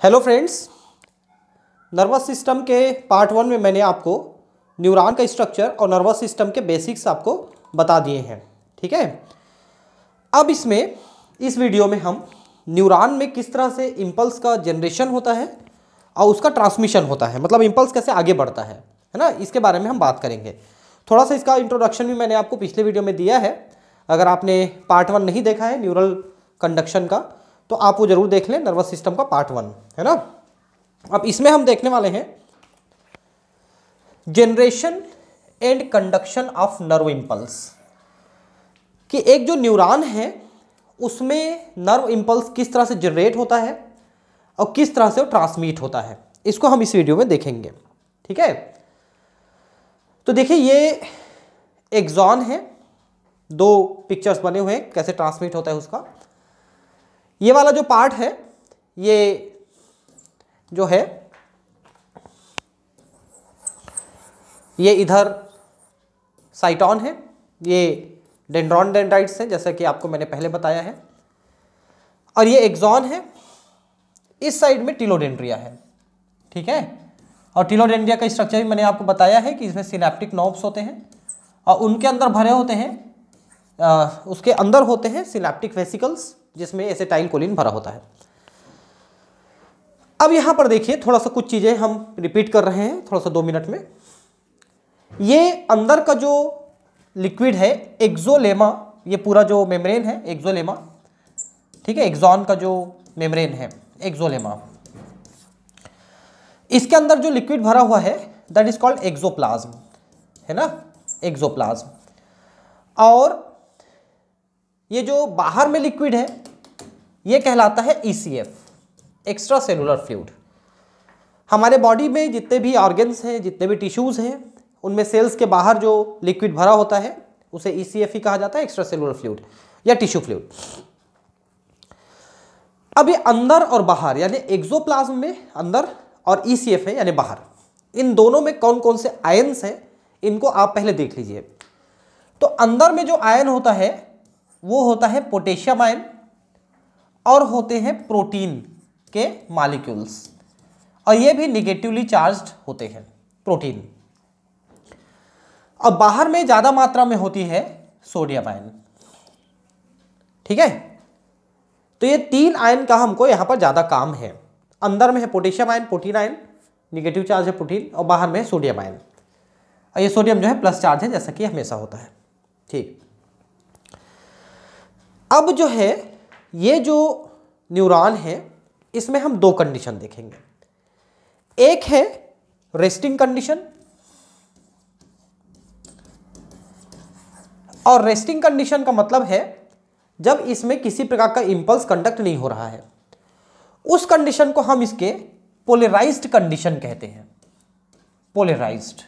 Hello friends, nervous system के part one में मैंने आपको न्यूरॉन का स्ट्रक्चर और नर्वस सिस्टम के बेसिक्स आपको बता दिए हैं, ठीक है? अब इसमें, इस वीडियो में हम न्यूरॉन में किस तरह से इम्पल्स का जनरेशन होता है और उसका ट्रांसमिशन होता है मतलब इम्पल्स कैसे आगे बढ़ता है है ना? इसके बारे में हम बात करेंगे। थोड़ा सा इसका इंट्रोडक्शन भी मैंने आपको पिछले वीडियो में दिया है। अगर आपने पार्ट वन नहीं देखा है न्यूरल कंडक्शन का तो आप वो ज़रूर देख लें नर्वस सिस्टम का पार्ट वन है ना? अब इसमें हम देखने वाले हैं generation and conduction of nerve impulse कि एक जो न्यूरॉन है, उसमें नर्व इम्पल्स किस तरह से जनरेट होता है और किस तरह से वो ट्रांसमिट होता है। इसको हम इस वीडियो में देखेंगे, ठीक है? तो देखिए, ये एग्जॉन है, दो पिक्चर्स बने हुए हैं, कैसे ट्रांसमिट होता है उसका। ये वाला जो पार्ट है ये जो है ये इधर साइटॉन है ये डेंड्रॉन डेंड्राइट्स है जैसा कि आपको मैंने पहले बताया है। और ये एक्जॉन है इस साइड में टिलोडेंड्रिया है ठीक है? और टिलोडेंड्रिया का स्ट्रक्चर भी मैंने आपको बताया है कि इसमें सिनेप्टिक नोब्स होते हैं और उनके अंदर भरे होते हैं आ, उसके अंदर होते हैं सिनेप्टिक वेसिकल्स जिसमें एसेटाइल कोलिन भरा होता है। अब यहाँ पर देखिए, थोड़ा सा कुछ चीज़ें हम रिपीट कर रहे हैं, थोड़ा सा दो मिनट में। ये अंदर का जो लिक्विड है एक्जोलेमा ये पूरा जो मेम्ब्रेन है एक्जोलेमा ठीक है एक्जॉन का जो मेम्ब्रेन है एक्जोलेमा इसके अंदर जो लिक्विड भरा हुआ है दैट इज़ कॉल्ड एक्जोप्लाज्म है ना? एक्जोप्लाज्म और ये जो बाहर में लिक्विड है, ये कहलाता है ईसीएफ एक्स्ट्रा सेलुलर फ्लूड हमारे बॉडी में जितने भी ऑर्गन्स हैं, जितने भी टिश्यूज़ हैं, उनमें सेल्स के बाहर जो लिक्विड भरा होता है, उसे ईसीएफ ही कहा जाता है एक्स्ट्रा सेलुलर फ्लूड या टिश्यू फ्लूड अब ये अंदर और बाहर, यानी एक्सोप्लाज्म में अंदर और ईसीएफ है, यानी बाहर. इन दोनों में कौन कौन से आयन्स हैं, इनको आप पहले देख लीजिए. तो अंदर में जो आयन होता है वो होता है पोटेशियम आयन और होते हैं प्रोटीन के मालिक्यूल्स और ये भी निगेटिवली चार्ज्ड होते हैं, प्रोटीन। और बाहर में ज़्यादा मात्रा में होती है सोडियम आयन। ठीक है? तो ये तीन आयन का हमको यहाँ पर ज़्यादा काम है। अंदर में है potassium ion, protein ion negative charge है प्रोटीन और बाहर में है सोडियम आयन। और ये सोडियम जो है प्लस चार्ज है, जैसा कि हमेशा होता है। ठीक। अब जो है, ये जो न्यूरॉन है, इसमें हम दो कंडीशन देखेंगे। एक है रेस्टिंग कंडीशन और रेस्टिंग कंडीशन का मतलब है, जब इसमें किसी प्रकार का इंपल्स कंडक्ट नहीं हो रहा है, उस कंडीशन को हम इसके पोलराइज्ड कंडीशन कहते हैं। पोलराइज्ड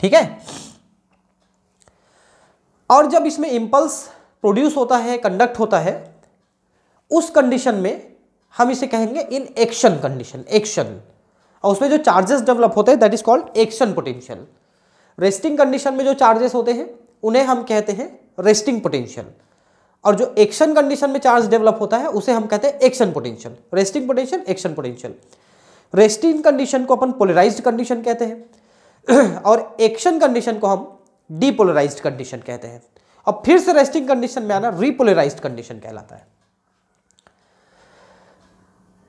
ठीक है? और जब इसमें इंपल्स प्रोड्यूस होता है कंडक्ट होता है, उस कंडीशन में हम इसे कहेंगे इन एक्शन कंडीशन एक्शन और उसमें जो चार्जेस डेवलप होते हैं that is called action potential resting condition में जो चार्जेस होते हैं, उन्हें हम कहते हैं रेस्टिंग पोटेंशियल और जो एक्शन कंडीशन में चार्ज डेवलप होता है, उसे हम कहते हैं action potential resting potential action potential resting condition को अपन पोलराइज्ड कंडीशन कहते हैं। और एक्शन कंडीशन को हम डीपोलराइज्ड कंडीशन कहते हैं। और फिर से रेस्टिंग कंडीशन में आना रिपोलराइज्ड कंडीशन कहलाता है।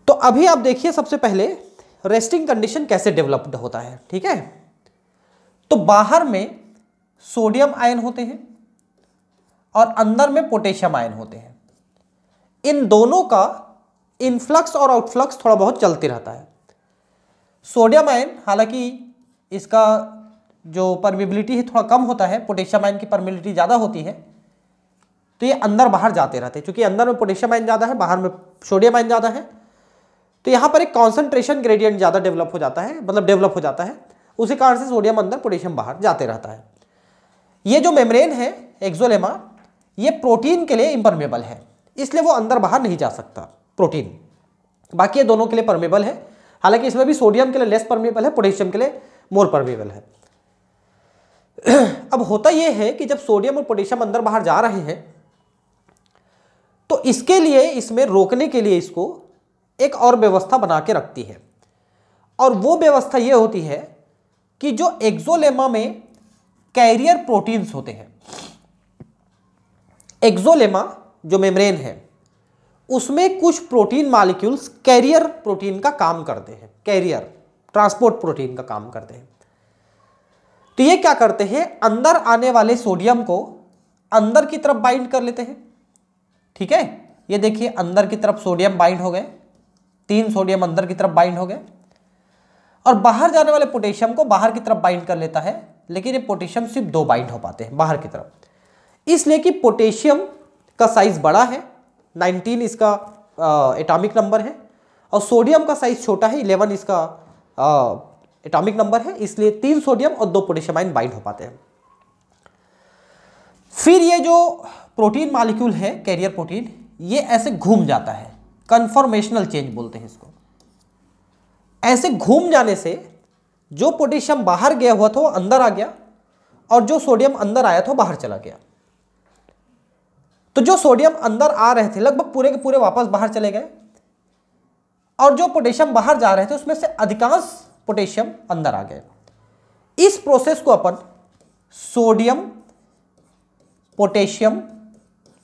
तो अभी आप देखिए सबसे पहले रेस्टिंग कंडीशन कैसे डेवलप्ड होता है, ठीक है? तो बाहर में सोडियम आयन होते हैं और अंदर में पोटेशियम आयन होते हैं। इन दोनों का इनफ्लक्स और आउटफ्लक्स थोड़ा बहुत चलते रहता है। सोडियम आयन हालाँकि इसका जो परमिबिलिटी है थोड़ा कम होता है पोटेशियम आयन की परमिबिलिटी ज़्यादा होती है तो ये अंदर बाहर जाते रहते हैं। क्योंकि अंदर में पोटेशियम आयन ज़्यादा है, बाहर में सोडियम आयन ज़्यादा है तो यहाँ पर एक कॉन्सेंट्रेशन ग्रेडियंट ज़्यादा डेवलप हो जाता है मतलब डेवलप हो जाता है। उसी कारण से सोडियम अंदर पोटेशियम बाहर जाते रहता है। ये जो मेम्ब्रेन है एक्जोलेमा ये प्रोटीन के लिए इम्परमेबल है। इसलिए वो अंदर बाहर नहीं जा सकता प्रोटीन बाकी ये दोनों के लिए परमेबल है। हालाँकि इसमें भी सोडियम के लिए लेस परमेबल है पोटेशियम के लिए मोर परमेबल है। अब होता यह है कि जब सोडियम और पोटेशियम अंदर बाहर जा रहे हैं तो इसके लिए, इसमें रोकने के लिए इसको एक और व्यवस्था बना के रखती है। और वो व्यवस्था ये होती है कि जो एक्सोलेमा में कैरियर प्रोटीन्स होते हैं, एक्सोलेमा जो मेम्ब्रेन है, उसमें कुछ प्रोटीन मालिक्यूल्स कैरियर प्रोटीन का काम करते हैं, कैरियर, ट्रांसपोर्ट प्रोटीन का काम करते हैं। तो ये क्या करते हैं? अंदर आने वाले सोडियम को अंदर की तरफ़ बाइंड कर लेते हैं। ठीक है? ये देखिए, अंदर की तरफ़ सोडियम बाइंड हो गए। तीन सोडियम अंदर की तरफ़ बाइंड हो गए। और बाहर जाने वाले पोटेशियम को बाहर की तरफ़ बाइंड कर लेता है, लेकिन ये पोटेशियम सिर्फ़ दो बाइंड हो पाते हैं, बाहर की तरफ़। इसलिए कि पोटेशियम का साइज़ बड़ा है 19 इसका एटॉमिक नंबर है, और सोडियम का साइज़ छोटा है 11 इसका एटॉमिक नंबर है, इसलिए तीन सोडियम और दो पोटेशियम आइन बाइंड हो पाते हैं। फिर ये जो प्रोटीन मालिक्यूल है कैरियर प्रोटीन ये ऐसे घूम जाता है। कन्फॉर्मेशनल चेंज बोलते हैं इसको। ऐसे घूम जाने से जो पोटेशियम बाहर गया हुआ था, वो अंदर आ गया और जो सोडियम अंदर आया था, वो बाहर चला गया। तो जो सोडियम अंदर आ रहे थे, लगभग पूरे के पूरे वापस बाहर चले गए और जो पोटेशियम बाहर जा रहे थे, उसमें से अधिकांश पोटेशियम अंदर आ गए इस प्रोसेस को अपन सोडियम पोटेशियम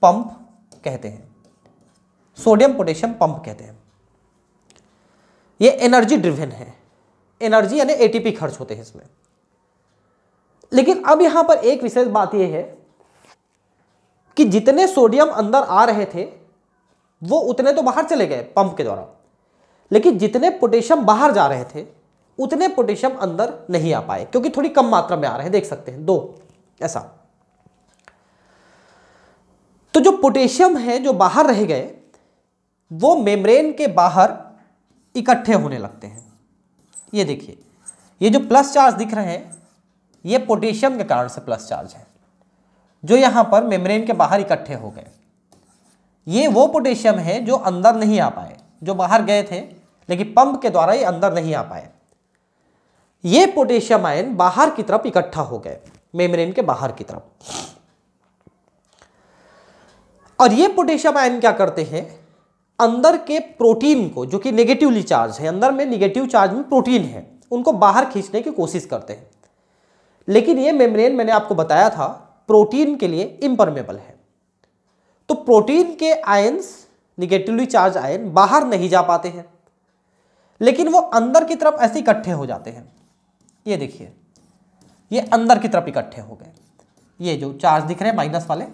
पंप कहते हैं। सोडियम पोटेशियम पंप कहते हैं। ये एनर्जी ड्रिवन है। एनर्जी यानी एटीपी खर्च होते हैं इसमें। लेकिन अब यहाँ पर एक विशेष बात यह है कि जितने सोडियम अंदर आ रहे थे, वो उतने तो बाहर चले गए पंप के द्वारा। लेकिन जितने पोटेशियम बाहर जा रहे थे उतने पोटेशियम अंदर नहीं आ पाए, क्योंकि थोड़ी कम मात्रा में आ रहे हैं, देख सकते हैं, दो, ऐसा। तो जो पोटेशियम है, जो बाहर रह गए, वो मेम्ब्रेन के बाहर इकट्ठे होने लगते हैं। ये देखिए, ये जो प्लस चार्ज दिख रहे हैं, ये पोटेशियम के कारण से प्लस चार्ज है, जो यहाँ पर मेम्ब्रेन के बाहर इकट्ठे हो गए। ये वो पोटेशियम है जो अंदर नहीं आ पाए, जो बाहर गए थे, लेकिन पंप के द्वारा ये अंदर नहीं आ पाए। ये पोटेशियम आयन बाहर की तरफ़ इकट्ठा हो गए, मेम्ब्रेन के बाहर की तरफ़। और ये पोटेशियम आयन क्या करते हैं? अंदर के प्रोटीन को, जो कि नेगेटिवली चार्ज है, अंदर में नेगेटिव चार्ज में प्रोटीन है, उनको बाहर खींचने की कोशिश करते हैं। लेकिन ये मेम्ब्रेन, मैंने आपको बताया था, प्रोटीन के लिए इम्परमेबल है। तो प्रोटीन के आयंस निगेटिवली चार्ज आयन, बाहर नहीं जा पाते हैं, लेकिन वो अंदर की तरफ़ ऐसे इकट्ठे हो जाते हैं। ये देखिए, ये अंदर की तरफ़ इकट्ठे हो गए। ये जो चार्ज दिख रहे हैं माइनस वाले,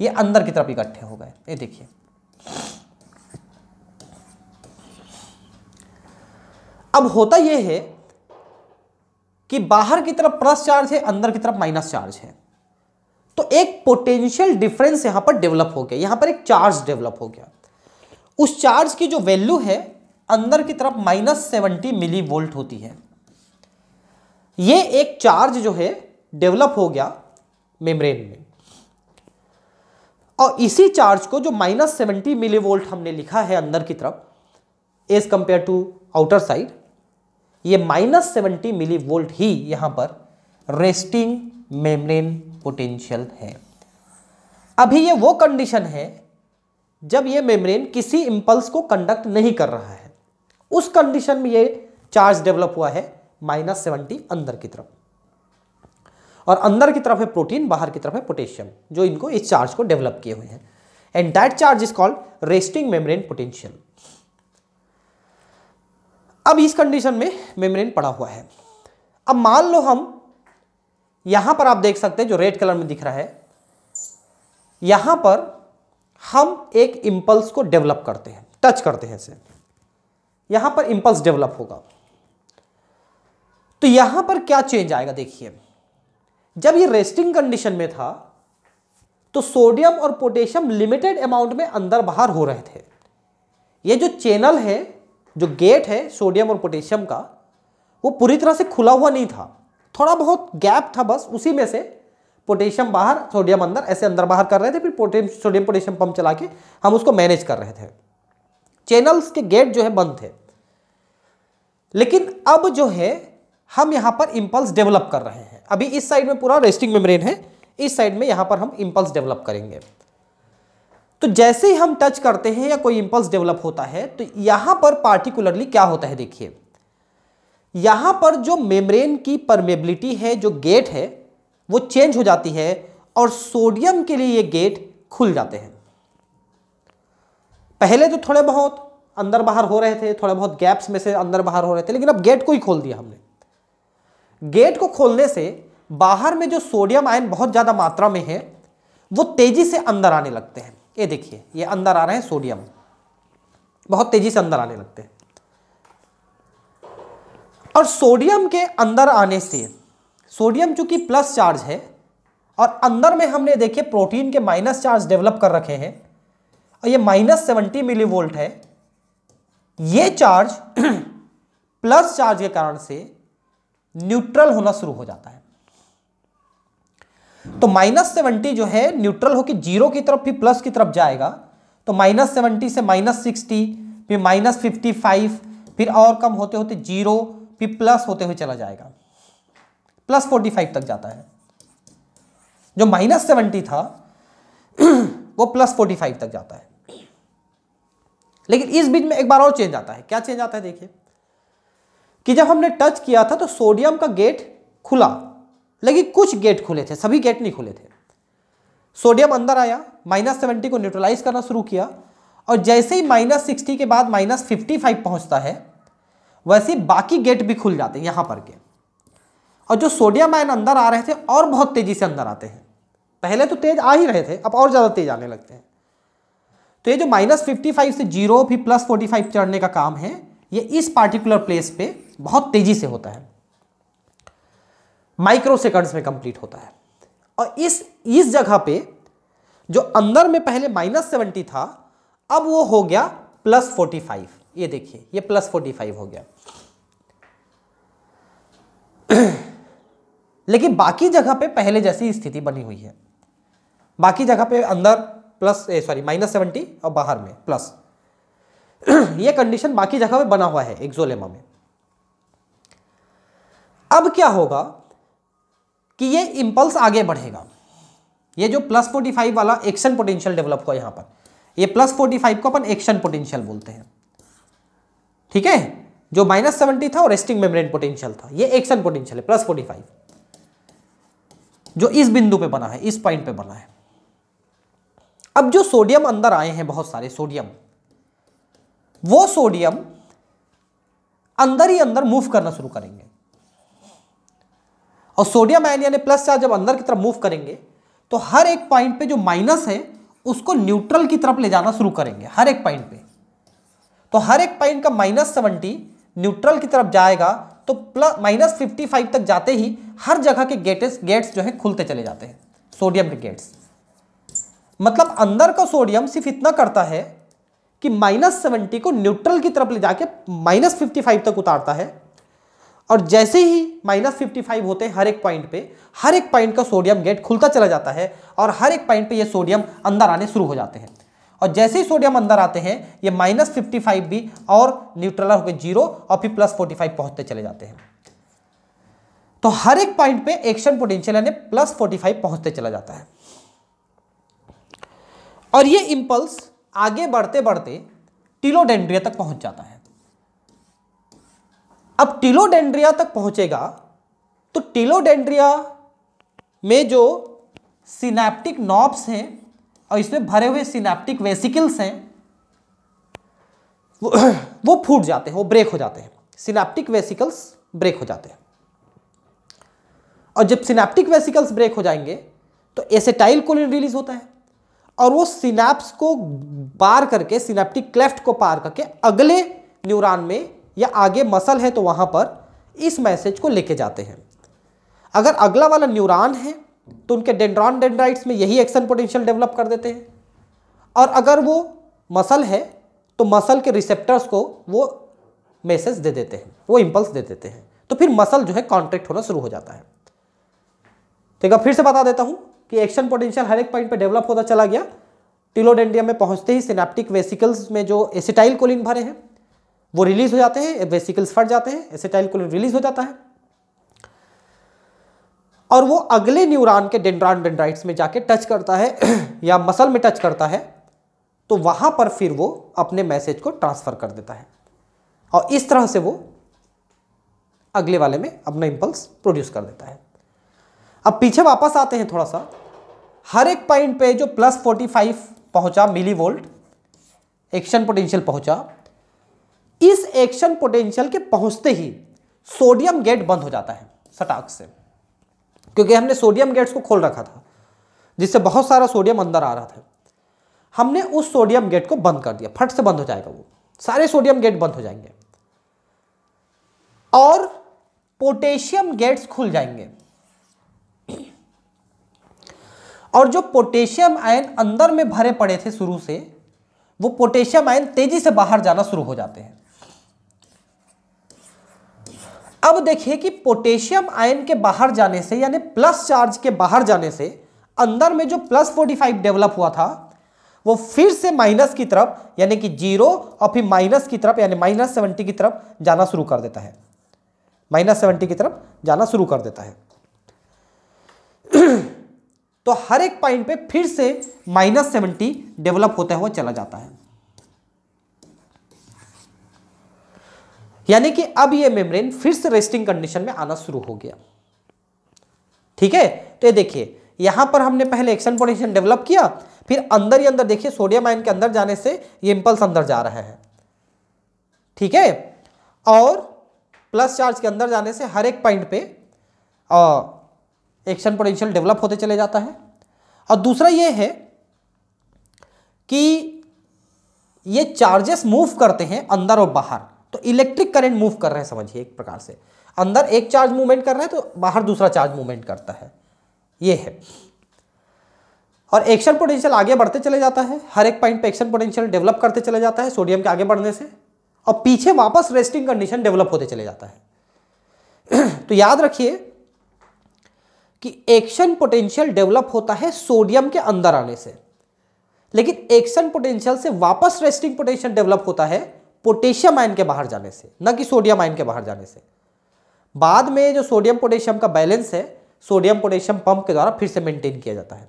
ये अंदर की तरफ़ इकट्ठे हो गए। ये देखिए। अब होता यह है कि बाहर की तरफ़ प्लस चार्ज है, अंदर की तरफ़ माइनस चार्ज है। तो एक पोटेंशियल डिफरेंस यहाँ पर डेवलप हो गया। यहाँ पर एक चार्ज डेवलप हो गया। उस चार्ज की जो वैल्यू है, अंदर की तरफ़ माइनस सेवेंटी मिली वोल्ट होती है। ये एक चार्ज जो है डेवलप हो गया मेम्ब्रेन में। और इसी चार्ज को जो माइनस सेवेंटी मिली वोल्ट हमने लिखा है अंदर की तरफ़ as compared to outer side ये माइनस सेवेंटी मिली वोल्ट ही यहाँ पर रेस्टिंग मेम्ब्रेन पोटेंशियल है। अभी ये वो कंडीशन है, जब ये मेम्ब्रेन किसी इंपल्स को कंडक्ट नहीं कर रहा है। उस कंडीशन में ये चार्ज डेवलप हुआ है। माइनस सेवेंटी अंदर की तरफ़। और अंदर की तरफ़ है प्रोटीन, बाहर की तरफ़ है पोटेशियम, जो इनको इस चार्ज को डेवलप किए हुए हैं। And charge is called resting membrane potential अब इस कंडीशन में मेम्ब्रेन पड़ा हुआ है। अब मान लो हम यहाँ पर आप देख सकते हैं, जो रेड कलर में दिख रहा है, यहाँ पर हम एक इंपल्स को डेवलप करते हैं टच करते हैं इसे। यहाँ पर इंपल्स डेवलप होगा। तो यहाँ पर क्या चेंज आएगा देखिए। जब ये रेस्टिंग कंडीशन में था तो सोडियम और पोटेशियम लिमिटेड अमाउंट में अंदर बाहर हो रहे थे। ये जो चैनल है, जो गेट है सोडियम और पोटेशियम का, वो पूरी तरह से खुला हुआ नहीं था। थोड़ा बहुत गैप था बस, उसी में से पोटेशियम बाहर सोडियम अंदर, ऐसे अंदर बाहर कर रहे थे, फिर पोटेशियम सोडियम पोटेशियम पंप चला के हम उसको मैनेज कर रहे थे। चैनल्स के गेट जो है बंद थे। लेकिन अब जो है हम यहाँ पर इंपल्स डेवलप कर रहे हैं। अभी इस साइड में पूरा रेस्टिंग मेम्ब्रेन है, इस साइड में यहाँ पर हम इंपल्स डेवलप करेंगे। तो जैसे ही हम टच करते हैं या कोई इंपल्स डेवलप होता है तो यहाँ पर पार्टिकुलरली क्या होता है देखिए। यहाँ पर जो मेम्ब्रेन की परमेबिलिटी है, जो गेट है, वो चेंज हो जाती है और सोडियम के लिए ये गेट खुल जाते हैं। पहले तो थोड़े बहुत अंदर बाहर हो रहे थे, थोड़े बहुत गैप्स में से अंदर बाहर हो रहे थे, लेकिन अब गेट को ही खोल दिया हमने। गेट को खोलने से बाहर में जो सोडियम आयन बहुत ज़्यादा मात्रा में है, वो तेज़ी से अंदर आने लगते हैं। ये देखिए, ये अंदर आ रहे हैं सोडियम। बहुत तेज़ी से अंदर आने लगते हैं। और सोडियम के अंदर आने से, सोडियम चूँकि प्लस चार्ज है, और अंदर में हमने देखे प्रोटीन के माइनस चार्ज डेवलप कर रखे हैं, और ये माइनस सेवेंटी मिली वोल्ट है। ये चार्ज प्लस चार्ज के कारण से न्यूट्रल होना शुरू हो जाता है। तो माइनस सेवेंटी जो है, न्यूट्रल होकर ज़ीरो की तरफ़, फिर प्लस की तरफ़ जाएगा। तो माइनस सेवेंटी से माइनस सिक्सटी, फिर माइनस फिफ्टी फाइव, फिर और कम होते होते ज़ीरो, फिर प्लस होते हुए चला जाएगा। प्लस फोर्टी फाइव तक जाता है। जो माइनस सेवेंटी था, वो प्लस फोर्टी फाइव तक जाता है। लेकिन इस बीच में एक बार और चेंज आता है। क्या चेंज आता है? देखिए। कि जब हमने टच किया था तो सोडियम का गेट खुला। लेकिन कुछ गेट खुले थे, सभी गेट नहीं खुले थे। सोडियम अंदर आया, माइनस सेवेंटी को न्यूट्रलाइज करना शुरू किया और जैसे ही माइनस सिक्सटी के बाद माइनस फिफ्टी फाइव पहुँचता है, वैसे बाकी गेट भी खुल जाते हैं यहाँ पर के। और जो सोडियम आयन अंदर आ रहे थे, और बहुत तेज़ी से अंदर आते हैं। पहले तो तेज आ ही रहे थे, अब और ज़्यादा तेज आने लगते हैं। तो ये जो माइनस फिफ्टी फाइव से ज़ीरो फिर प्लस फोर्टी फाइव चढ़ने का काम है, ये इस पार्टिकुलर प्लेस पे बहुत तेज़ी से होता है। माइक्रो सेकंड्स में कंप्लीट होता है। और इस इस जगह पे जो अंदर में पहले माइनस सेवेंटी था, अब वो हो गया प्लस फोर्टी फाइव। ये देखिए, ये प्लस फोर्टी फाइव हो गया। लेकिन बाकी जगह पे पहले जैसी स्थिति बनी हुई है। बाकी जगह पे अंदर प्लस सॉरी माइनस सेवेंटी और बाहर में, प्लस। ये कंडीशन बाकी जगह पे बना हुआ है एक्सोलेमा में। अब क्या होगा कि ये इंपल्स आगे बढ़ेगा। ये जो प्लस फोर्टी फाइव वाला एक्शन पोटेंशियल डेवलप हुआ यहाँ पर, ये प्लस फोर्टी फाइव को अपन एक्शन पोटेंशियल बोलते हैं। ठीक है? जो माइनस सेवेंटी था और रेस्टिंग मेम्ब्रेन पोटेंशियल था, ये एक्शन पोटेंशियल है प्लस फोर्टी फाइव जो इस बिंदु पे बना है, इस पॉइंट पे बना है। अब जो सोडियम अंदर आए हैं बहुत सारे सोडियम वो सोडियम अंदर ही अंदर मूव करना शुरू करेंगे। और सोडियम आयन यानी प्लस चार्ज जब अंदर की तरफ़ मूव करेंगे तो हर एक पॉइंट पे जो माइनस है, उसको न्यूट्रल की तरफ़ ले जाना शुरू करेंगे, हर एक पॉइंट पे। तो हर एक पॉइंट का माइनस सेवेंटी न्यूट्रल की तरफ़ जाएगा तो प्लस माइनस फिफ्टी फाइव तक जाते ही हर जगह के गेट्स गेट्स जो है खुलते चले जाते हैं सोडियम के गेट्स मतलब अंदर का सोडियम सिर्फ़ इतना करता है कि माइनस सेवेंटी को न्यूट्रल की तरफ़ ले जाके माइनस फिफ्टी फाइव तक उतारता है और जैसे ही माइनस फिफ्टी फाइव होते हैं हर एक पॉइंट पे, हर एक पॉइंट का सोडियम गेट खुलता चला जाता है और हर एक पॉइंट पे ये सोडियम अंदर आने शुरू हो जाते हैं। और जैसे ही सोडियम अंदर आते हैं, ये माइनस फिफ्टी फाइव भी और न्यूट्रल होकर ज़ीरो और फिर प्लस फोर्टी फाइव पहुँचते चले जाते हैं। तो हर एक पॉइंट पे एक्शन पोटेंशियल यानी प्लस फोर्टी फाइव पहुँचते चला जाता है। और ये इंपल्स आगे बढ़ते बढ़ते टिलोडेंड्रिया तक पहुँच जाता है। अब टिलोडेंड्रिया तक पहुंचेगा तो टिलोडेंड्रिया में जो सिनेप्टिक नॉब्स हैं और इसमें भरे हुए सिनेप्टिक वेसिकल्स हैं वो, वो फूट जाते हैं वो ब्रेक हो जाते हैं। सिनेप्टिक वेसिकल्स ब्रेक हो जाते हैं। और जब सिनेप्टिक वेसिकल्स ब्रेक हो जाएँगे तो एसेटाइल कोलिन रिलीज़ होता है। और वो सिनेप्स को पार करके सिनेप्टिक क्लेफ्ट को पार करके अगले न्यूरॉन में या आगे मसल है तो वहाँ पर इस मैसेज को लेके जाते हैं। अगर अगला वाला न्यूरॉन है तो उनके डेंड्रॉन डेंड्राइट्स में यही एक्शन पोटेंशियल डेवलप कर देते हैं। और अगर वो मसल है तो मसल के रिसेप्टर्स को वो मैसेज दे देते हैं, वो इंपल्स दे देते हैं। तो फिर मसल जो है कॉन्ट्रैक्ट होना शुरू हो जाता है। ठीक है फिर से बता देता हूँ कि एक्शन पोटेंशियल हर एक पॉइंट पे डेवलप होता चला गया। टिलोडेंडियम में पहुँचते ही सिनेप्टिक वेसिकल्स में जो एसिटाइल कोलिन भरे हैं वो रिलीज़ हो जाते हैं वेसिकल्स फट जाते हैं एसिटाइल कोलिन रिलीज़ हो जाता है। और वो अगले न्यूरॉन के डेंड्रॉन डेंड्राइट्स में जाके टच करता है, या मसल में टच करता है तो वहाँ पर फिर वो अपने मैसेज को ट्रांसफ़र कर देता है। और इस तरह से वो अगले वाले में अपना इंपल्स प्रोड्यूस कर देता है। अब पीछे वापस आते हैं थोड़ा सा। हर एक पॉइंट पे जो प्लस 45 पहुँचा मिली वोल्ट एक्शन पोटेंशियल पहुँचा इस एक्शन पोटेंशियल के पहुँचते ही सोडियम गेट बंद हो जाता है सटाक से। क्योंकि हमने सोडियम गेट्स को खोल रखा था, जिससे बहुत सारा सोडियम अंदर आ रहा था। हमने उस सोडियम गेट को बंद कर दिया। फट से बंद हो जाएगा वो। सारे सोडियम गेट बंद हो जाएँगे। और पोटेशियम गेट्स खुल जाएँगे। और जो पोटेशियम आयन अंदर में भरे पड़े थे शुरू से, वो पोटेशियम आयन तेज़ी से बाहर जाना शुरू हो जाते हैं। अब देखिए कि पोटेशियम आयन के बाहर जाने से, यानी प्लस चार्ज के बाहर जाने से, अंदर में जो प्लस 45 डेवलप हुआ था, वो फिर से माइनस की तरफ़, यानी कि ज़ीरो और फिर माइनस की तरफ़, यानी माइनस सेवेंटी की तरफ़ जाना शुरू कर देता है। माइनस सेवेंटी की तरफ़ जाना शुरू कर देता है। तो हर एक पॉइंट पे फिर से माइनस सेवेंटी डेवलप होता हुआ चला जाता है। यानी कि अब ये मेम्ब्रेन फिर से रेस्टिंग कंडीशन में आना शुरू हो गया। ठीक है? तो ये देखिए, यहाँ पर हमने पहले एक्शन पोटेंशियल डेवलप किया, फिर अंदर ही अंदर देखिए, सोडियम आयन के अंदर जाने से ये इंपल्स अंदर जा रहे हैं। ठीक है? और प्लस चार्ज के अंदर जाने से हर एक पॉइंट पे एक्शन पोटेंशियल डेवलप होते चले जाता है। और दूसरा ये है कि ये चार्जेस मूव करते हैं अंदर और बाहर। तो इलेक्ट्रिक करंट मूव कर रहे हैं, समझिए, एक प्रकार से। अंदर एक चार्ज मूवमेंट कर रहा है तो बाहर दूसरा चार्ज मूवमेंट करता है। ये है। और एक्शन पोटेंशियल आगे बढ़ते चले जाता है। हर एक पॉइंट पे एक्शन पोटेंशियल डेवलप करते चले जाता है सोडियम के आगे बढ़ने से। और पीछे वापस रेस्टिंग कंडीशन डेवलप होते चले जाता है। तो याद रखिए कि एक्शन पोटेंशियल डेवलप होता है सोडियम के अंदर आने से। लेकिन एक्शन पोटेंशियल से वापस रेस्टिंग पोटेंशियल डेवलप होता है पोटेशियम आयन के बाहर जाने से, न कि सोडियम आयन के बाहर जाने से। बाद में जो सोडियम पोटेशियम का बैलेंस है, सोडियम पोटेशियम पंप के द्वारा फिर से मेंटेन किया जाता है।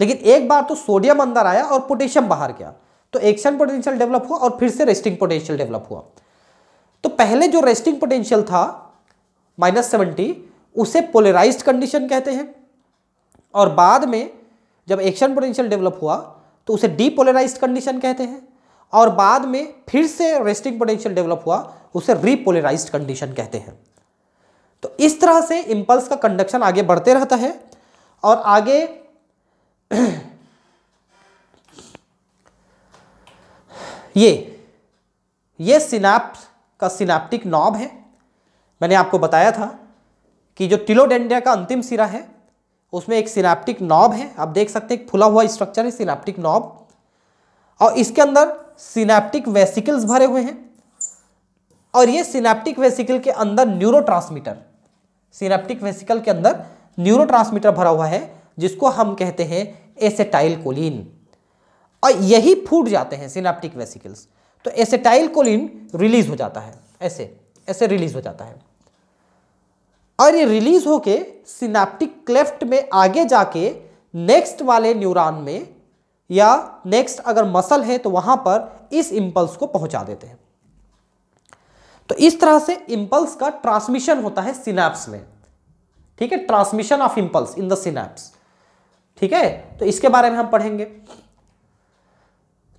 लेकिन एक बार तो सोडियम अंदर आया और पोटेशियम बाहर गया तो एक्शन पोटेंशियल डेवलप हुआ और फिर से रेस्टिंग पोटेंशियल डेवलप हुआ। तो पहले जो रेस्टिंग पोटेंशियल था, माइनस सेवेंटी, उसे पोलराइज्ड कंडीशन कहते हैं। और बाद में जब एक्शन पोटेंशियल डेवलप हुआ तो उसे डीपोलराइज्ड कंडीशन कहते हैं। और बाद में फिर से रेस्टिंग पोटेंशियल डेवलप हुआ, उसे रीपोलराइज्ड कंडीशन कहते हैं। तो इस तरह से इंपल्स का कंडक्शन आगे बढ़ते रहता है और आगे ये ये सिनाप्स का सिनाप्टिक नॉब है। मैंने आपको बताया था कि जो टिलोडेंडिया का अंतिम सिरा है, उसमें एक सिनाप्टिक नॉब है। आप देख सकते हैं फुला हुआ स्ट्रक्चर है सिनाप्टिक नॉब और इसके अंदर सिनेप्टिक वेसिकल्स भरे हुए हैं और ये सिनेप्टिक वेसिकल के अंदर न्यूरोट्रांसमीटर, सिनेप्टिक वेसिकल के अंदर न्यूरोट्रांसमीटर भरा हुआ है, जिसको हम कहते हैं एसेटाइल कोलिन और यही फूट जाते हैं सिनेप्टिक वेसिकल्स। तो एसेटाइल कोलिन रिलीज़ हो जाता है, ऐसे ऐसे रिलीज़ हो जाता है। और ये रिलीज़ होके सिनेप्टिक क्लेफ्ट में आगे जाके नेक्स्ट वाले न्यूरॉन में या नेक्स्ट अगर मसल है तो वहाँ पर इस इंपल्स को पहुँचा देते हैं। तो इस तरह से इंपल्स का ट्रांसमिशन होता है सिनेप्स में। ठीक है? Transmission of impulse in the synapse ठीक है? तो इसके बारे में हम पढ़ेंगे।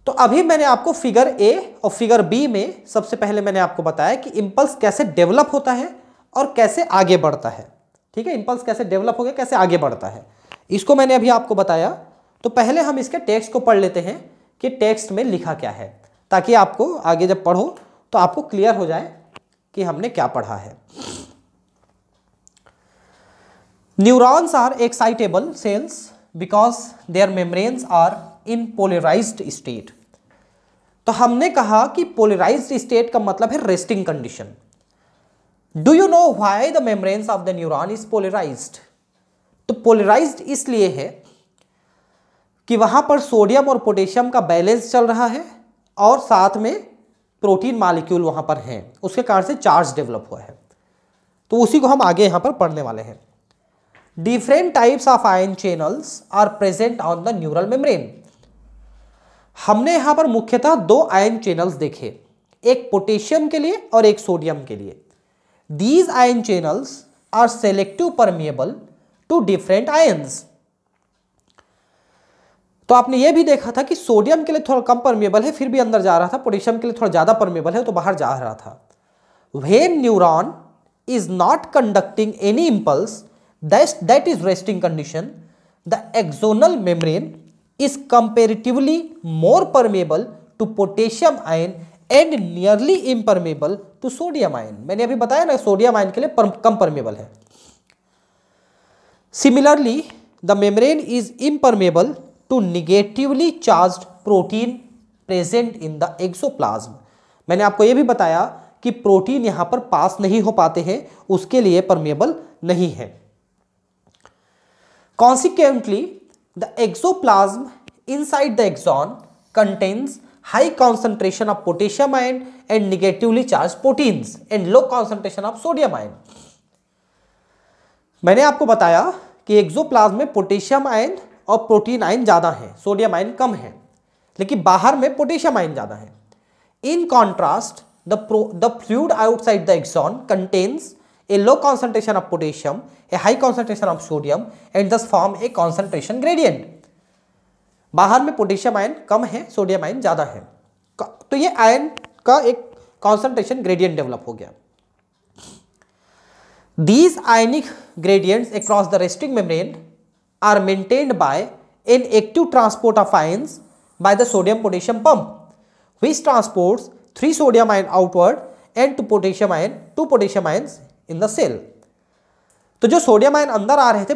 तो अभी मैंने आपको फिगर ए और फिगर बी में सबसे पहले मैंने आपको बताया कि इंपल्स कैसे डेवलप होता है और कैसे आगे बढ़ता है। ठीक है? इंपल्स कैसे डेवलप हो गया, कैसे आगे बढ़ता है। इसको मैंने अभी आपको बताया तो पहले हम इसके टेक्स्ट को पढ़ लेते हैं कि टेक्स्ट में लिखा क्या है, ताकि आपको आगे जब पढ़ो तो आपको क्लियर हो जाए कि हमने क्या पढ़ा है। Neurons are excitable cells because their membranes are in polarized state तो हमने कहा कि पोलराइज्ड स्टेट का मतलब है resting condition do you know why the membranes of the neuron is polarized तो पोलराइज्ड इसलिए है कि वहाँ पर सोडियम और पोटेशियम का बैलेंस चल रहा है और साथ में प्रोटीन मालिक्यूल वहाँ पर हैं। उसके कारण से चार्ज डेवलप हुआ है। तो उसी को हम आगे यहाँ पर पढ़ने वाले हैं। Different types of ion channels are present on the neural membrane हमने यहाँ पर मुख्यतः दो आयन चैनल्स देखे, एक पोटेशियम के लिए और एक सोडियम के लिए। These ion channels are selective permeable to different ions तो आपने ये भी देखा था कि सोडियम के लिए थोड़ा कम परमेबल है फिर भी अंदर जा रहा था पोटेशियम के लिए थोड़ा ज़्यादा परमेबल है तो बाहर जा रहा था। When neuron is not conducting any impulse that that is resting condition the axonal membrane is comparatively more permeable to potassium ion and nearly impermeable to sodium ion मैंने अभी बताया ना सोडियम आयन के लिए पर, कम परमेबल है। Similarly the membrane is impermeable to negatively charged protein present in the axoplasm मैंने आपको यह भी बताया कि प्रोटीन यहाँ पर पास नहीं हो पाते हैं, उसके लिए परमेबल नहीं है। Consequently the axoplasm inside the axon contains high concentration of potassium ion and negatively charge proteins and low concentration of sodium ion मैंने आपको बताया कि एक्सोप्लाज्म में पोटेशियम आयन और प्रोटीन आयन ज़्यादा है सोडियम आयन कम है, लेकिन बाहर में पोटेशियम आयन ज़्यादा है। In contrast the pro the fluid outside the axon contains a low concentration of potassium a high concentration of sodium and thus form a concentration gradient बाहर में पोटेशियम आयन कम है सोडियम आयन ज़्यादा है। तो ये आयन का एक कॉन्सेंट्रेशन ग्रेडियंट डेवलप हो गया। These ionic gradients across the resting membrane are maintained by an active transport of ions by the sodium potassium pump, which transports three sodium ion outward and two potassium ion two potassium ion in the cell तो जो sodium ion अंदर आ रहे थे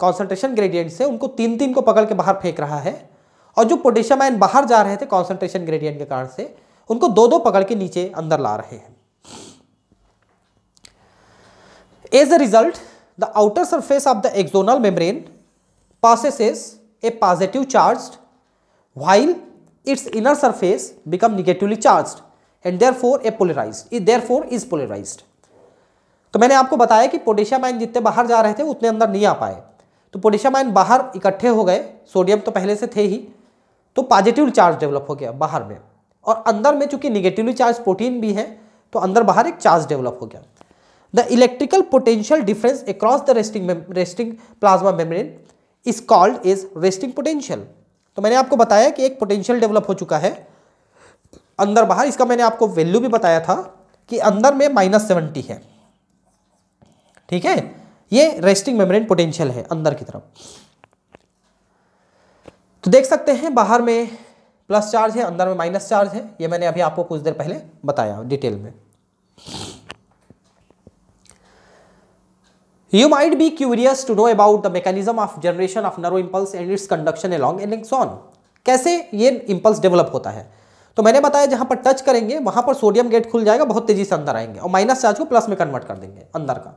concentration gradient से उनको तीन तीन को पकड़ के बाहर फेंक रहा है और जो पोटेशियम आयन बाहर जा रहे थे कॉन्सेंट्रेशन ग्रेडियंट के कारण से उनको दो दो पकड़ के नीचे अंदर ला रहे हैं। As a result the outer surface of the axonal membrane passes a positive charge while its inner surface become negatively charged therefore a polarize therefore is polarize तो मैंने आपको बताया कि पोटेशियम आयन जितने बाहर जा रहे थे, उतने अंदर नहीं आ पाए। तो पोटेशियम आयन बाहर इकट्ठे हो गए सोडियम तो पहले से थे ही तो पॉजिटिव चार्ज डेवलप हो गया बाहर में। और अंदर में चूँकि निगेटिवली चार्ज प्रोटीन भी है तो अंदर बाहर एक चार्ज डेवलप हो गया। The electrical potential difference across the resting resting plasma membrane is called is resting potential तो मैंने आपको बताया कि एक पोटेंशियल डेवलप हो चुका है। अंदर बाहर, इसका मैंने आपको वैल्यू भी बताया था कि अंदर में माइनस सेवेंटी है। ठीक है? ये रेस्टिंग मेम्ब्रेन पोटेंशियल है अंदर की तरफ़। तो देख सकते हैं बाहर में प्लस चार्ज है, अंदर में माइनस चार्ज है। ये मैंने अभी आपको कुछ देर पहले बताया डिटेल में। You might be curious to know about the mechanism of generation of nerve impulse and its conduction along an axon कैसे ये इंपल्स डेवलप होता है? तो मैंने बताया जहाँ पर टच करेंगे, वहाँ पर सोडियम गेट खुल जाएगा, बहुत तेज़ी से अंदर आएँगे और माइनस चार्ज को प्लस में कन्वर्ट कर देंगे अंदर का।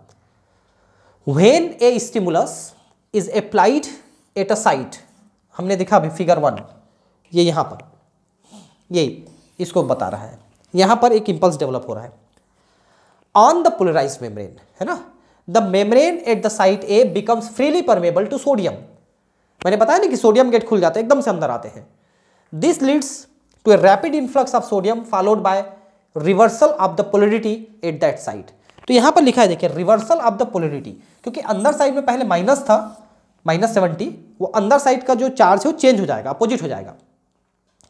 When a stimulus is applied at a site हमने देखा अभी फिगर वन ये यहाँ पर, ये इसको बता रहा है। यहाँ पर एक इंपल्स डेवलप हो रहा है। ऑन द पोलराइज मेम्ब्रेन है ना? The membrane at the site a becomes freely permeable to sodium मैंने बताया ना कि सोडियम गेट खुल जाते हैं, एकदम से अंदर आते हैं। This leads to a rapid influx of sodium followed by reversal of the polarity at that site. तो यहाँ पर लिखा है, देखिए रिवर्सल ऑफ़ द पोलिडिटी क्योंकि अंदर साइड में पहले माइनस था माइनस सेवेंटी वो अंदर साइड का जो चार्ज है, वो चेंज हो जाएगा अपोजिट हो जाएगा।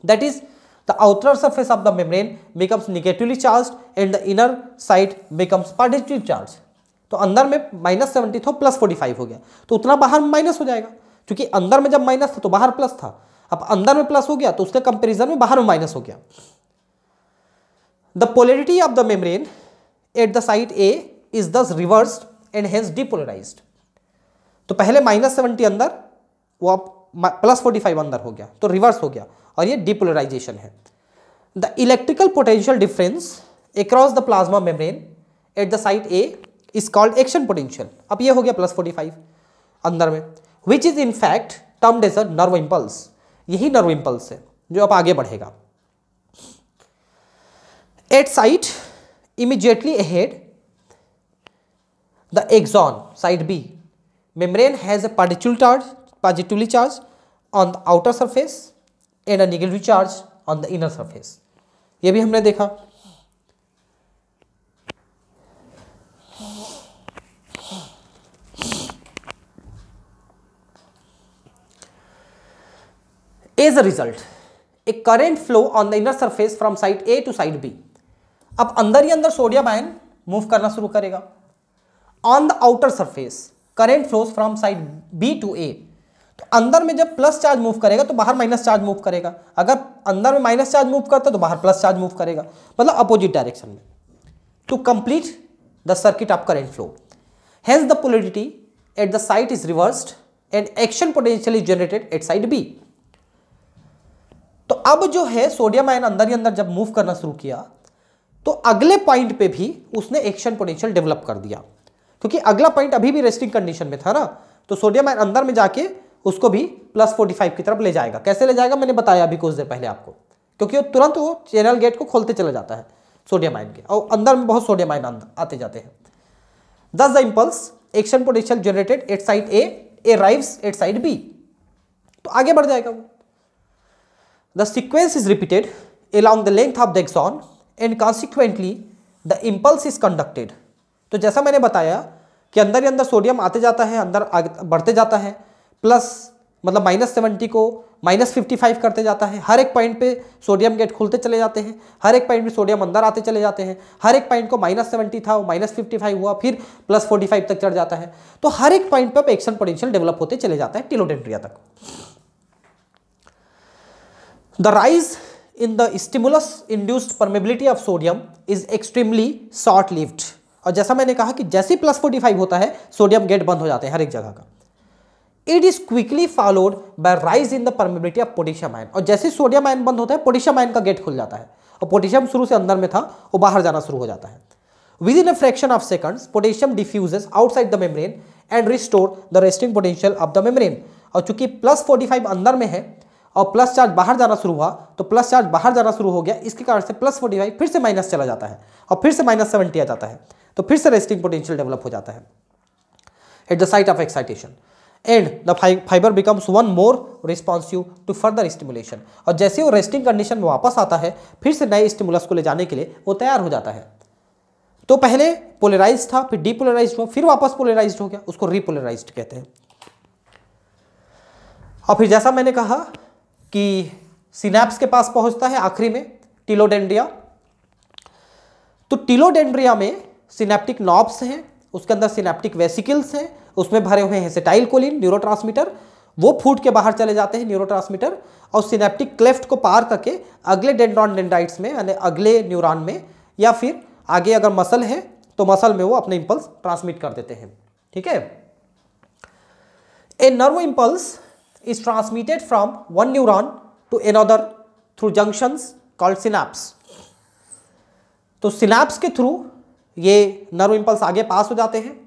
That is the outer surface of the membrane becomes negatively charge and the inner side becomes positive charge तो अंदर में माइनस सेवेंटी था प्लस फोर्टी फाइव हो गया। तो उतना बाहर माइनस हो जाएगा, क्योंकि अंदर में जब माइनस था तो बाहर प्लस था। अब अंदर में प्लस हो गया तो उसके कंपेरिजन में बाहर में माइनस हो गया। The polarity of the membrane at the site A is thus reversed and hence depolarise तो पहले माइनस सेवेंटी अंदर, वो अब प्लस फोर्टी फाइव अंदर हो गया तो रिवर्स हो गया, और ये डिपोलराइजेशन है। The electrical potential difference across the plasma membrane at the site A is called action potential अब ये हो गया प्लस फोर्टी फाइव अंदर में which is in fact term as a nerve impulse यही नर्व इम्पल्स है, जो अब आगे बढ़ेगा। At site immediately ahead the axon side B membrane has a particular charge positively charged on the outer surface and a negative charge on the inner surface ये भी हमने देखा। As a result a current flow on the inner surface from side A to side B अब अंदर ही अंदर sodium ion move करना शुरू करेगा। On the outer surface current flows from side B to A तो अंदर में जब प्लस चार्ज मूव करेगा तो बाहर माइनस चार्ज मूव करेगा। अगर अंदर में माइनस चार्ज मूव करता है तो बाहर प्लस चार्ज मूव करेगा। मतलब अपोजिट डायरेक्शन में। To complete the circuit of current flow has the polarity at the site is reversed and action potential is generated at side B तो अब जो है सोडियम आयन अंदर ही अंदर जब मूव करना शुरू किया तो अगले पॉइंट पे भी उसने एक्शन पोटेंशियल डेवलप कर दिया। क्योंकि अगला पॉइंट अभी भी रेस्टिंग कंडीशन में था ना तो सोडियम आयन अंदर में जाके उसको भी प्लस फोर्टी फाइव की तरफ़ ले जाएगा। कैसे ले जाएगा? मैंने बताया अभी कुछ देर पहले आपको। क्योंकि वो तुरंत वो चैनल गेट को खोलते चला जाता है सोडियम आयन के। और अंदर में बहुत सोडियम आयन आते जाते हैं। Thus the impulse action potential generated at side A arrives at side B तो आगे बढ़ जाएगा वो। The sequence is repeated along the length of the axon and consequently, the impulse is conducted. तो जैसा मैंने बताया कि अंदर ही अंदर सोडियम आते जाता है, अंदर बढ़ते जाता है प्लस मतलब माइनस सेवेंटी को माइनस फिफ्टी फाइव करते जाता है। हर एक पॉइंट पे सोडियम गेट खुलते चले जाते हैं, हर एक पॉइंट पे सोडियम अंदर आते चले जाते हैं, हर एक पॉइंट को माइनस सेवेंटी था माइनस फिफ्टी फाइव हुआ, फिर प्लस फोर्टी फाइव तक चढ़ जाता है। तो हर एक पॉइंट पर एक्शन पोटेंशियल डेवलप होते चले जाता है टिलोडेंट्रिया तक। The rise in the stimulus induced permeability of sodium is extremely short lived. और जैसा मैंने कहा कि जैसे प्लस फोर्टी फाइव होता है सोडियम गेट बंद हो जाते हैं हर एक जगह का। It is quickly followed by rise in the permeability of potassium ion और जैसे सोडियम आयन बंद होता है पोटेशियम आयन का गेट खुल जाता है। और पोटेशियम शुरू से अंदर में था, वो बाहर जाना शुरू हो जाता है। Within a fraction of seconds potassium diffuses outside the membrane and restore the resting potential of the membrane और चूँकि प्लस फोर्टी फाइव अंदर में है और प्लस चार्ज बाहर जाना शुरू हुआ तो प्लस चार्ज बाहर जाना शुरू हो गया। इसके कारण से प्लस फोर्टी फाइव फिर से माइनस चला जाता है और फिर से माइनस सेवेंटी आ जाता है। तो फिर से रेस्टिंग पोटेंशियल डेवलप हो जाता है। At the site of excitation and the fibre becomes one more responsive to further stimulation और जैसे वो रेस्टिंग कंडीशन में वापस आता है, फिर से नए स्टिमुलस को ले जाने के लिए वो तैयार हो जाता है। तो पहले पोलराइज था, फिर डीपोलराइज हुआ, फिर वापस पोलराइज हो गया, उसको रीपोलराइज कहते हैं। और फिर जैसा मैंने कहा कि सिनेप्स के पास पहुँचता है आखिरी में, टिलोडेंड्रिया। तो टिलोडेंड्रिया में सिनेप्टिक नॉब्स हैं, उसके अंदर सिनेप्टिक वेसिकल्स हैं, उसमें भरे हुए हैं सेटाइल कोलिन न्यूरोट्रांसमीटर वो फूट के बाहर चले जाते हैं न्यूरोट्रांसमीटर और सिनेप्टिक क्लेफ्ट को पार करके अगले डेंड्रॉन डेंड्राइट्स में, यानी अगले न्यूरॉन में, या फिर आगे अगर मसल है तो मसल में वो अपने इंपल्स ट्रांसमिट कर देते हैं। ठीक है? A nerve impulse is transmitted from one neuron to another through junctions called synapse. तो सिनाप्स के थ्रू ये नर्व इंपल्स आगे पास हो जाते हैं।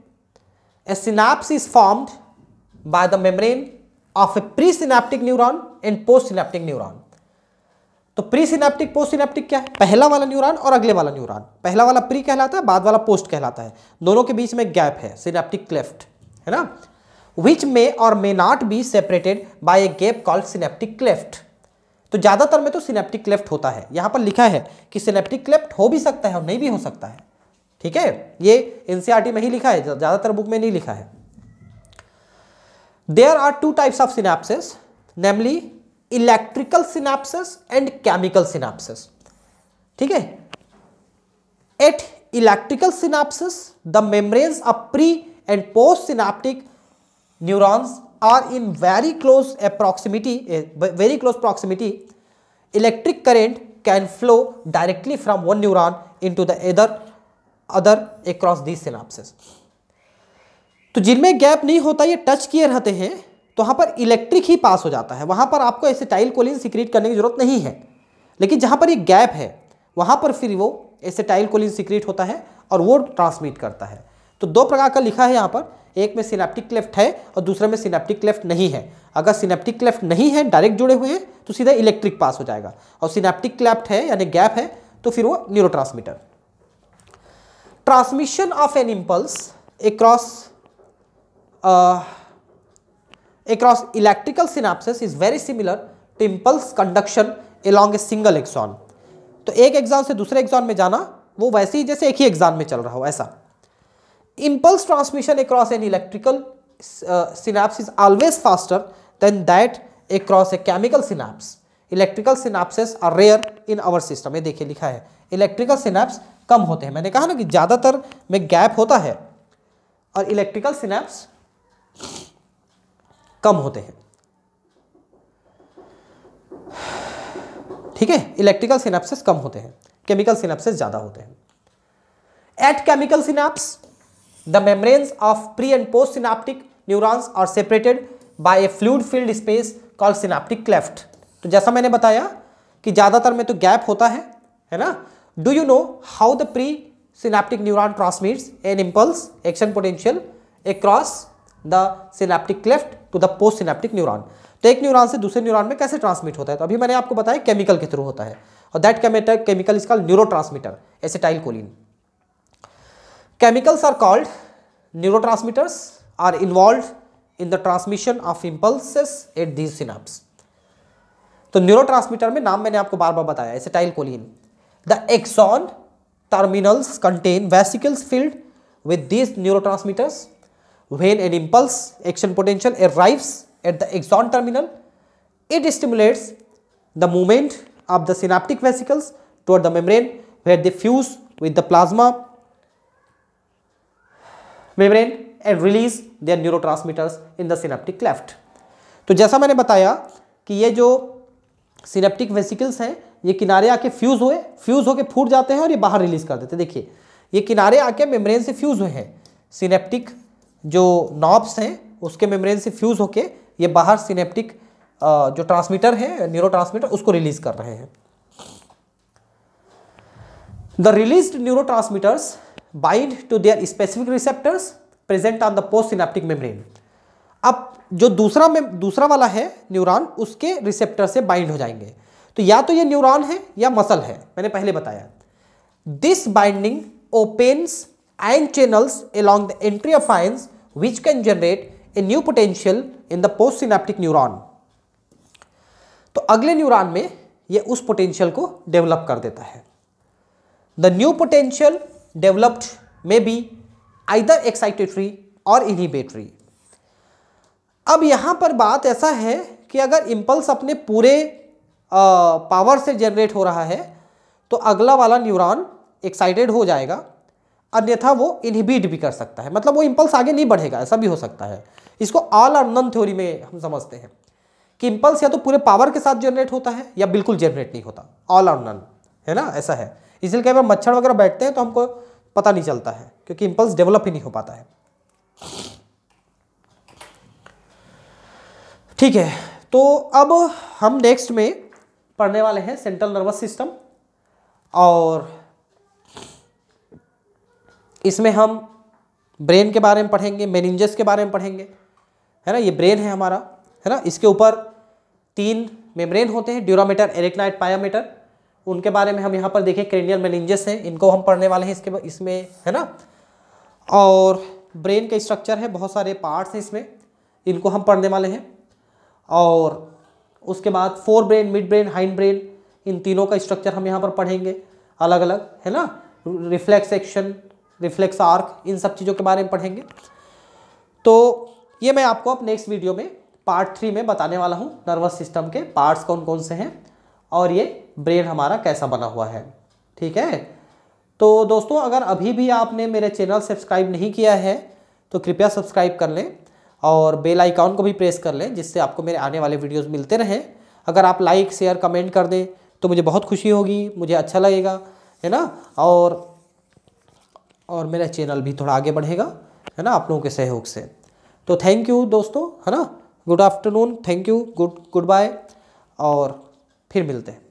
A synapse is formed by the membrane of a presynaptic neuron and postsynaptic neuron तो pre synaptic post synaptic क्या है? पहला वाला न्यूरॉन और अगले वाला न्यूरॉन पहला वाला प्री कहलाता है, बाद वाला पोस्ट कहलाता है। दोनों के बीच में गैप है सिनेप्टिक क्लेफ्ट है ना? Which may or may not be separated by a gap called synaptic cleft तो ज़्यादातर में तो सिनेप्टिक क्लेफ्ट होता है। यहाँ पर लिखा है कि सिनेप्टिक क्लेफ्ट हो भी सकता है और नहीं भी हो सकता है। ठीक है? ये एनसीआरटी e में ही लिखा है, ज़्यादातर बुक में नहीं लिखा है। There are two types of synapses namely electrical synapses and chemical synapses ठीक है? At electrical synapses the membranes of pre and post synaptic neurons are in very close a proximity very close proximity electric current can flow directly from one neuron into the other other across the synapses तो जिनमें gap नहीं होता, ये touch किए रहते हैं तो वहाँ पर इलेक्ट्रिक ही पास हो जाता है। वहाँ पर आपको ऐसे टाइल कोलिन सिक्रिएट करने की ज़रूरत नहीं है। लेकिन जहाँ पर ये गैप है, वहाँ पर फिर वो ऐसे टाइल कोलिन सिक्रिएट होता है और वो ट्रांसमिट करता है। तो दो प्रकार का लिखा है यहाँ पर। एक में सिनेप्टिक क्लेफ्ट है और दूसरे में सिनेप्टिक क्लेफ्ट नहीं है। अगर सिनेप्टिक क्लेफ्ट नहीं है डायरेक्ट जुड़े हुए हैं तो सीधा इलेक्ट्रिक पास हो जाएगा। और सिनेप्टिक क्लेफ्ट है यानी गैप है तो फिर वो neurotransmission of an impulse uh, across electrical synapses is very similar to impulse conduction along a single axon तो एक एग्ज़ाम से दूसरे एग्ज़ाम में जाना वो वैसे ही जैसे एक ही एग्ज़ाम में चल रहा हो ऐसा। Impulse transmission across an electrical uh, synapse is always faster than that across a chemical synapse electrical synapses are rare in our system ये देखिए लिखा है electrical synapse कम होते हैं मैंने कहा ना कि ज़्यादातर में गैप होता है और इलेक्ट्रिकल सिनेप्स कम होते हैं ठीक है इलेक्ट्रिकल सिनेप्सेस कम होते हैं केमिकल सिनेप्सेस ज़्यादा होते हैं at chemical synapse The membranes of pre and post synaptic neurons are separated by a fluid filled space called synaptic cleft. तो जैसा मैंने बताया कि ज़्यादातर में तो गैप होता है है ना? Do you know how the presynaptic neuron transmits an impulse action potential across the synaptic cleft to the postsynaptic neuron तो एक न्यूरॉन से दूसरे न्यूरॉन में कैसे ट्रांसमिट होता है? तो अभी मैंने आपको बताया केमिकल के थ्रू होता है। और that chemical called neurotransmitter acetylcholine chemicals are called neurotransmitters are involved in the transmission of impulses at these synapses. तो न्यूरोट्रांसमीटर में नाम मैंने आपको बार बार बताया acetylcholine the axon terminals contain vesicles filled with this neurotransmitters when an impulse action potential arrives at the axon terminal it stimulates the movement of the synaptic vesicles toward the membrane where the fuse with the plasma membrane and release their neurotransmitters in the synaptic cleft. तो जैसा मैंने बताया कि ये जो synaptic vesicles हैं, ये किनारे आके फ्यूज हुए फ्यूज होके फूट जाते हैं और ये बाहर रिलीज़ कर देते हैं। देखिए, ये किनारे आके मेम्ब्रेन से फ्यूज हुए हैं। सिनेप्टिक जो नॉब्स हैं, उसके मेम्ब्रेन से फ्यूज होके ये बाहर सिनेप्टिक जो ट्रांसमीटर है न्यूरो ट्रांसमीटर उसको रिलीज़ कर रहे हैं। The release neurotransmitters bind to their specific receptors present on the postsynaptic membrane अब जो दूसरा में दूसरा वाला है न्यूरॉन उसके रिसेप्टर से बाइंड हो जाएँगे। तो या तो ये न्यूरॉन है, या मसल है, मैंने पहले बताया। This binding opens ion channels along the entry of ions which can generate a new potential in the postsynaptic neuron तो अगले न्यूरॉन में ये उस पोटेंशियल को डेवलप कर देता है। The new potential developed may be either excitatory और इनहिबेटरी अब यहाँ पर बात ऐसा है कि अगर इम्पल्स अपने पूरे पावर से जनरेट हो रहा है तो अगला वाला न्यूरॉन एक्साइटेड हो जाएगा, अन्यथा वो इनहिबिट भी कर सकता है। मतलब वो इम्पल्स आगे नहीं बढ़ेगा, ऐसा भी हो सकता है। इसको ऑल और नन थ्योरी में हम समझते हैं कि इम्पल्स या तो पूरे पावर के साथ जनरेट होता है या बिल्कुल जनरेट नहीं होता। ऑल और नन है ना? ऐसा है। इसलिए कई बार मच्छर वगैरह बैठते हैं तो हमको पता नहीं चलता है, क्योंकि इंपल्स डेवलप ही नहीं हो पाता है। ठीक है तो अब हम नेक्स्ट में पढ़ने वाले हैं सेंट्रल नर्वस सिस्टम और इसमें हम ब्रेन के बारे में पढ़ेंगे मेनिंजस के बारे में पढ़ेंगे। है ना, ये ब्रेन है हमारा, है ना, इसके ऊपर तीन मेम्ब्रेन होते हैं ड्यूरामीटर एरेक्नाइट पायामीटर उनके बारे में हम यहाँ पर देखें, क्रेनियल मेनिंजस हैं, इनको हम पढ़ने वाले हैं इसके इसमें, है ना? और ब्रेन का स्ट्रक्चर है, बहुत सारे पार्ट्स हैं इसमें, इनको हम पढ़ने वाले हैं। और उसके बाद forebrain, midbrain, hindbrain, इन तीनों का स्ट्रक्चर हम यहाँ पर पढ़ेंगे अलग अलग है ना? रिफ्लेक्स एक्शन, रिफ्लेक्स आर्क, इन सब चीज़ों के बारे में पढ़ेंगे। तो ये मैं आपको अब नेक्स्ट वीडियो में, पार्ट थ्री में बताने वाला हूँ, नर्वस सिस्टम के पार्ट्स कौन कौन से हैं। और ये ब्रेन हमारा कैसा बना हुआ है, ठीक है? तो दोस्तों, अगर अभी भी आपने मेरे चैनल सब्सक्राइब नहीं किया है तो कृपया सब्सक्राइब कर लें और बेल आइकॉन को भी प्रेस कर लें, जिससे आपको मेरे आने वाले वीडियोस मिलते रहें। अगर आप लाइक शेयर कमेंट कर दें तो मुझे बहुत खुशी होगी, मुझे अच्छा लगेगा, है ना? और और मेरा चैनल भी थोड़ा आगे बढ़ेगा, है ना? आप लोगों के सहयोग से। तो थैंक यू दोस्तों, है ना? Good afternoon thank you good goodbye और फिर मिलते हैं।